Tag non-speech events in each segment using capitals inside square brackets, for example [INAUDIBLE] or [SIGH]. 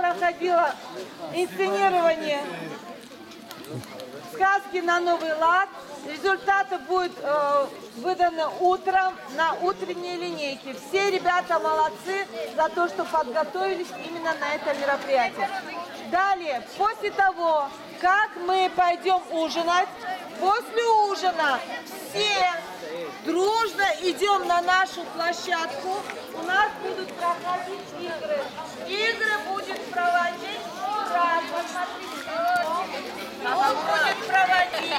проходило инсценирование сказки на Новый лад. Результаты будут э, выданы утром на утренней линейке. Все ребята молодцы за то, что подготовились именно на это мероприятие. Далее, после того, как мы пойдем ужинать, после ужина все дружно идем на нашу площадку. У нас будут проходить игры. Игры будет проводить Мурат. Посмотрите, он будет проводить.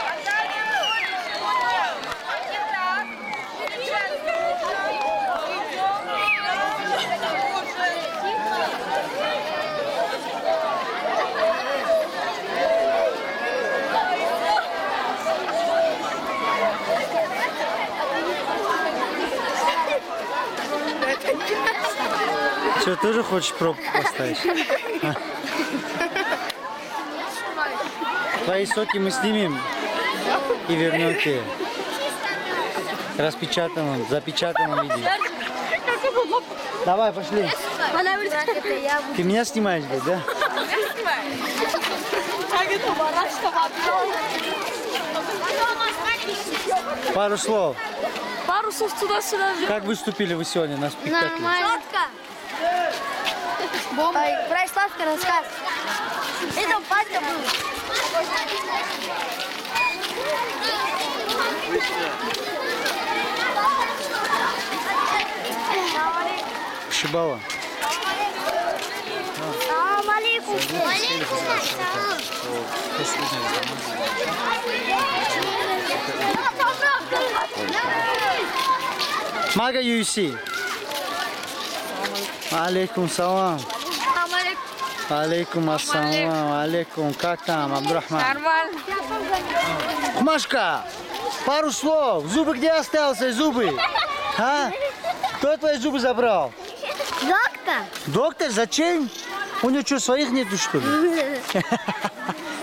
А далее Итак, сейчас идем. Что, тоже хочешь пробку поставить? Твои соки мы снимем и вернем тебе. Распечатанном, запечатанном виде. Давай, пошли. Ты меня снимаешь, да? Пару слов туда-сюда. Как выступили вы сегодня на спектакле? Нормально. Бомба. Ой, про Славка рассказ. Это батя был. Шибала. Алейкум. Алейкум Мага Юси. Алейкум салам. Алейкум. Ассалам. Алейкум. Как там, Абдурахман? Нормально. Машка, пару слов. Зубы где остался? Зубы? А? Кто твои зубы забрал? Доктор. Доктор, зачем? У него что, своих нету, что ли? [LAUGHS]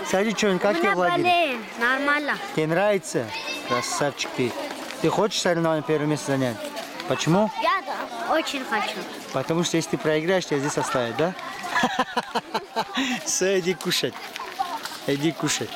Скажи, что, как тебе в лагере? болеем. Нормально. Тебе нравится? Красавчик ты. Ты хочешь соревнования первое место занять? Почему? Я да. Очень хочу. Потому что если ты проиграешь, тебя здесь оставят, да? [LAUGHS] Все, иди кушать. Иди кушать.